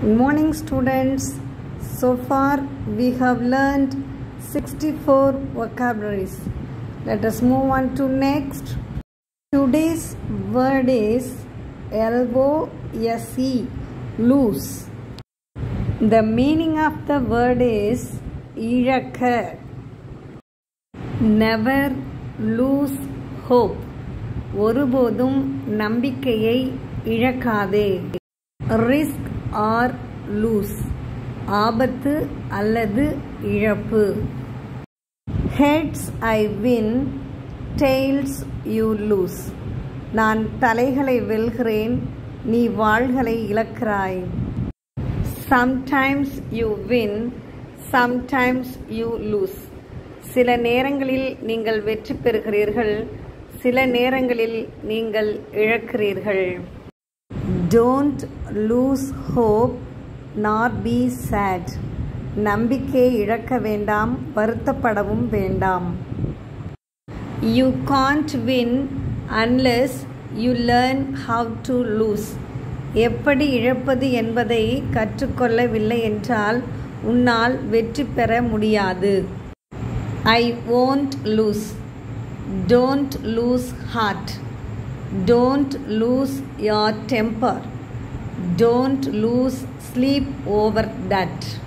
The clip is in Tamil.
Good morning, students. So far, we have learned 64 vocabularies. Let us move on to next. Today's word is L O S E, loose. The meaning of the word is இழக்க never lose hope ஒருபோதும் நம்பிக்கையை இழக்காதே ரிஸ்க் ஆர் லூஸ் ஆபத்து அல்லது இழப்பு. Heads I win tails you lose நான் தலைகளை வெல்கிறேன் நீ வாள்களை இழக்கிறாய். Sometimes you win sometimes you lose சில நேரங்களில் நீங்கள் வெற்றி பெறுகிறீர்கள் சில நேரங்களில் நீங்கள் இழக்கிறீர்கள். Don't lose hope not be sad நம்பிக்கையை இழக்க வேண்டாம் வருத்தப்படவும் வேண்டாம். You can't win unless you learn how to lose எப்படி இழப்பது என்பதை கற்றுக்கொள்ளவில்லை என்றால் உன்னால் வெற்றி பெற முடியாது. I won't lose don't lose heart Don't lose your temper. Don't lose sleep over that.